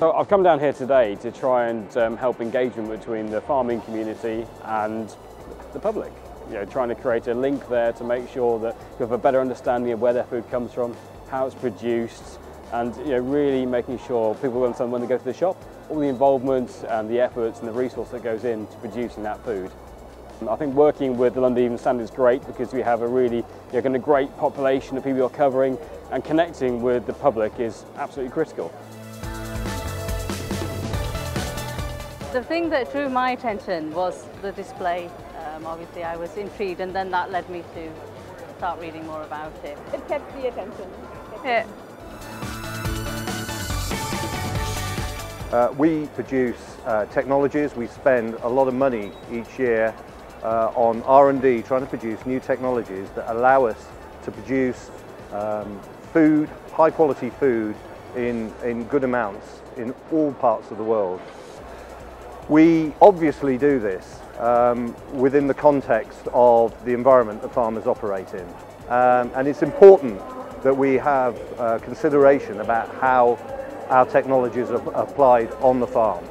So I've come down here today to try and um, help engagement between the farming community and the public. You know, trying to create a link there to make sure that you have a better understanding of where their food comes from, how it's produced, and you know, really making sure people understand when they go to the shop, all the involvement and the efforts and the resource that goes into producing that food. I think working with the London Evening Standard is great because we have a really you know, of great population of people you're covering and connecting with the public is absolutely critical. The thing that drew my attention was the display. Um, obviously I was intrigued and then that led me to start reading more about it. It kept the attention. Yeah. Uh, we produce uh, technologies, we spend a lot of money each year uh, on R&D trying to produce new technologies that allow us to produce um, food, high quality food in, in good amounts in all parts of the world. We obviously do this um, within the context of the environment that farmers operate in. Um, and it's important that we have uh, consideration about how our technologies are applied on the farm.